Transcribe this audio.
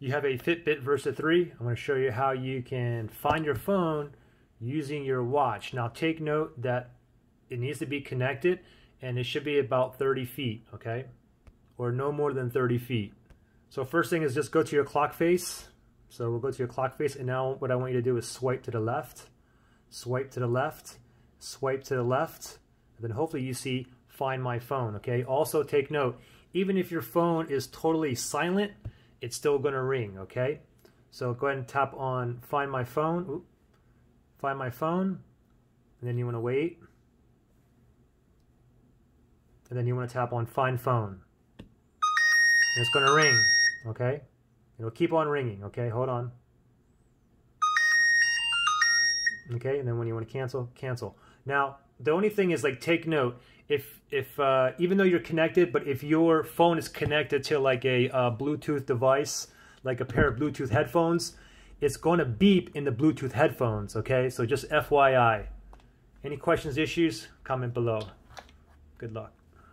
you have a Fitbit Versa 3. I'm going to show you how you can find your phone using your watch. Now take note that it needs to be connected and it should be about 30 feet, okay? Or no more than 30 feet. So first thing is just go to your clock face. So we'll go to your clock face and now what I want you to do is swipe to the left, swipe to the left, swipe to the left, and then hopefully you see find my phone, okay? Also take note, even if your phone is totally silent, it's still going to ring, okay? So go ahead and tap on Find My Phone. Find My Phone. And then you want to wait. And then you want to tap on Find Phone. And it's going to ring, okay? It'll keep on ringing, okay? Hold on. Okay, and then when you want to cancel, cancel. Now, the only thing is like take note if if uh, even though you're connected, but if your phone is connected to like a uh, Bluetooth device, like a pair of Bluetooth headphones, it's going to beep in the Bluetooth headphones. Okay, so just FYI. Any questions, issues? Comment below. Good luck.